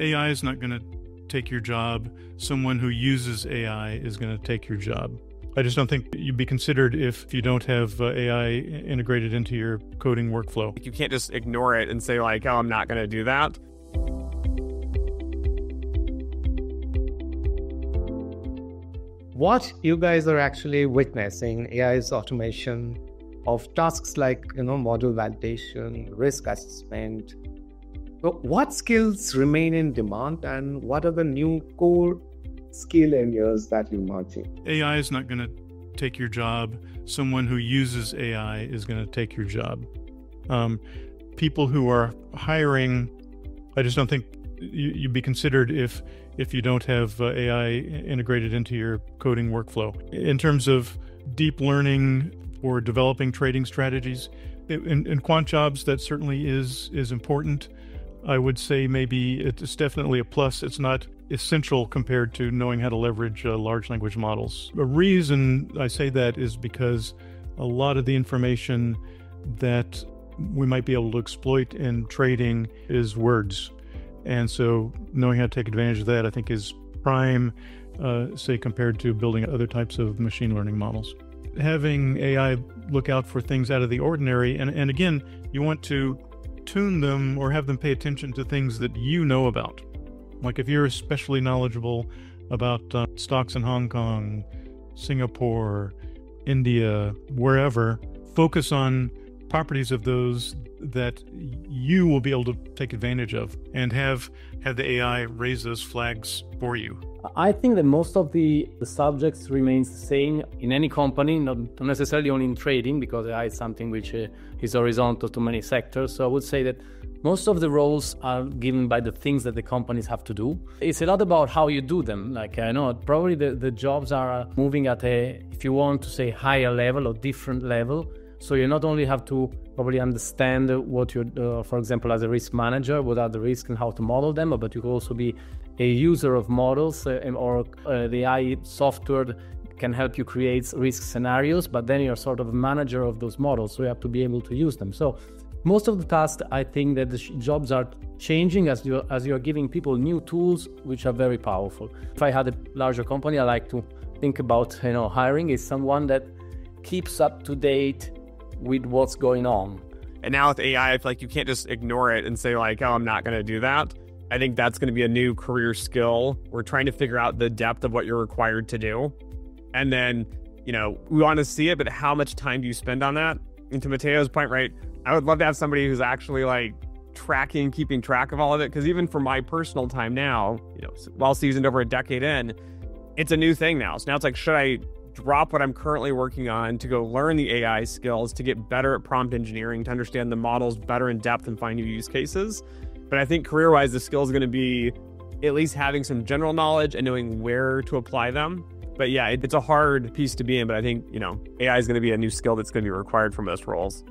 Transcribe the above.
AI is not going to take your job. Someone who uses AI is going to take your job. I just don't think you'd be considered if you don't have uh, AI integrated into your coding workflow. You can't just ignore it and say, like, oh, I'm not going to do that. What you guys are actually witnessing AI's automation of tasks like you know model validation, risk assessment. What skills remain in demand, and what are the new core skill areas that you're merging? AI is not going to take your job. Someone who uses AI is going to take your job. Um, people who are hiring, I just don't think you, would be considered if if you don't have uh, AI integrated into your coding workflow. In terms of deep learning or developing trading strategies, in, in quant jobs, that certainly is is important. I would say maybe it's definitely a plus. It's not essential compared to knowing how to leverage uh, large language models. A reason I say that is because a lot of the information that we might be able to exploit in trading is words. And so knowing how to take advantage of that, I think, is prime, uh, say, compared to building other types of machine learning models. Having AI look out for things out of the ordinary, and, and again, you want to tune them or have them pay attention to things that you know about. Like if you're especially knowledgeable about uh, stocks in Hong Kong, Singapore, India, wherever, focus on properties of those that you will be able to take advantage of and have have the AI raise those flags for you. I think that most of the, the subjects remains the same in any company, not necessarily only in trading, because AI is something which uh, is horizontal to many sectors. So I would say that most of the roles are given by the things that the companies have to do. It's a lot about how you do them. Like I know probably the, the jobs are moving at a, if you want to say higher level or different level. So you not only have to probably understand what you're, uh, for example, as a risk manager, what are the risks and how to model them, but you could also be a user of models uh, or uh, the AI software can help you create risk scenarios, but then you're sort of a manager of those models, so you have to be able to use them. So most of the tasks, I think that the jobs are changing as you as you're giving people new tools, which are very powerful. If I had a larger company, I like to think about you know hiring is someone that keeps up to date with what's going on. And now with AI, I feel like you can't just ignore it and say like, "Oh, I'm not going to do that." I think that's going to be a new career skill. We're trying to figure out the depth of what you're required to do, and then you know we want to see it, but how much time do you spend on that? And to Matteo's point, right? I would love to have somebody who's actually like tracking, keeping track of all of it. Because even for my personal time now, you know, well seasoned over a decade in, it's a new thing now. So now it's like, should I drop what I'm currently working on to go learn the AI skills to get better at prompt engineering, to understand the models better in depth and find new use cases? But I think career wise, the skill is going to be at least having some general knowledge and knowing where to apply them. But yeah, it's a hard piece to be in. But I think, you know, AI is going to be a new skill that's going to be required for most roles.